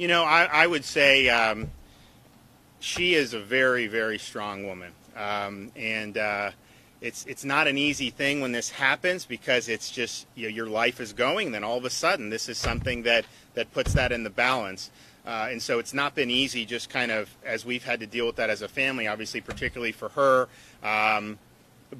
You know, I, I would say um, she is a very, very strong woman, um, and uh, it's it's not an easy thing when this happens because it's just you know, your life is going. Then all of a sudden, this is something that that puts that in the balance. Uh, and so it's not been easy, just kind of as we've had to deal with that as a family, obviously, particularly for her. Um,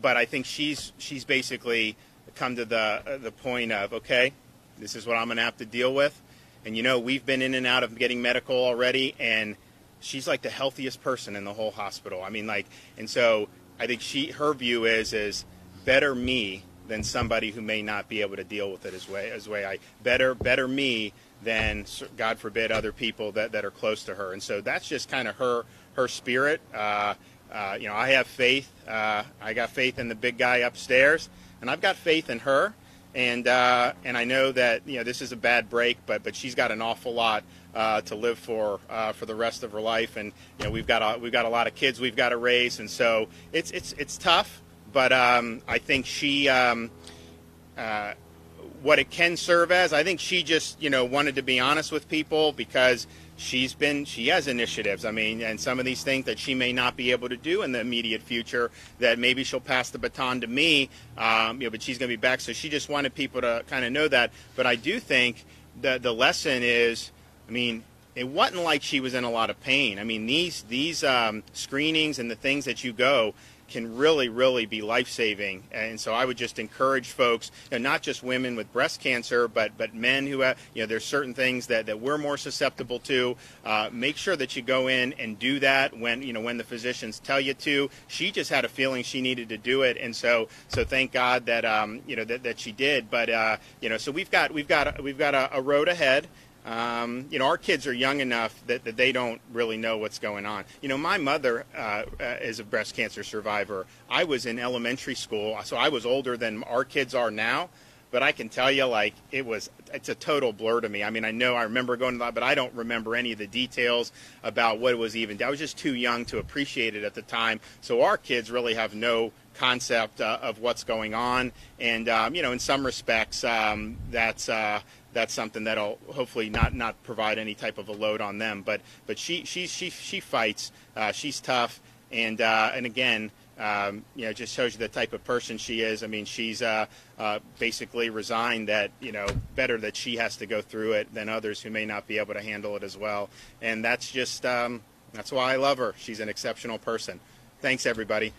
but I think she's she's basically come to the uh, the point of okay, this is what I'm going to have to deal with. And you know, we've been in and out of getting medical already, and she's like the healthiest person in the whole hospital. I mean, like, and so I think she her view is is better me than somebody who may not be able to deal with it as way as way I better better me than God forbid other people that, that are close to her. And so that's just kind of her her spirit. Uh, uh, you know, I have faith. Uh, I got faith in the big guy upstairs, and I've got faith in her. And uh, and I know that you know this is a bad break, but but she's got an awful lot uh, to live for uh, for the rest of her life. And you know we've got a, we've got a lot of kids we've got to raise, and so it's it's it's tough. But um, I think she. Um, uh, what it can serve as, I think she just, you know, wanted to be honest with people because she's been she has initiatives. I mean and some of these things that she may not be able to do in the immediate future that maybe she'll pass the baton to me um, you know but she's going to be back. So she just wanted people to kind of know that. But i do think that the lesson is i mean it wasn't like she was in a lot of pain. I mean these these um, screenings and the things that you go can really, really be life saving. And so I would just encourage folks, you know, not just women with breast cancer, but but men who have, you know, there's certain things that, that we're more susceptible to. Uh, make sure that you go in and do that when you know when the physicians tell you to. She just had a feeling she needed to do it, and so so thank God that um, you know that, that she did. But uh, you know, so we've got we've got we've got a, a road ahead. Um, you know, our kids are young enough that, that they don't really know what's going on. You know, my mother uh, uh, is a breast cancer survivor. I was in elementary school, so I was older than our kids are now. But I can tell you, like, it was, it's a total blur to me. I mean, I know I remember going to that, but I don't remember any of the details about what it was even. I was just too young to appreciate it at the time. So our kids really have no concept uh, of what's going on. And, um, you know, in some respects, um, that's, uh, that's something that'll hopefully not not provide any type of a load on them. But but she she she she fights. Uh, she's tough, and uh, and again. Um, you know, just shows you the type of person she is. I mean, she's uh, uh, basically resigned that you know better that she has to go through it than others who may not be able to handle it as well. And that's just um, that's why I love her. She's an exceptional person. Thanks, everybody.